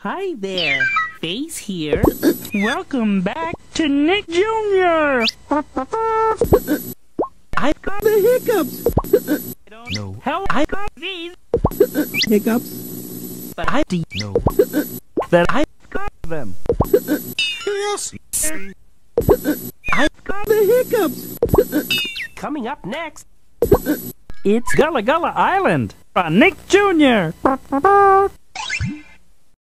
Hi there, Face here. Welcome back to Nick Jr. I've got The hiccups. I don't know How I got these Hiccups. but I do know that I got them. Yes. I've got The hiccups. coming up next. It's Gullah Gullah Island by Nick Jr.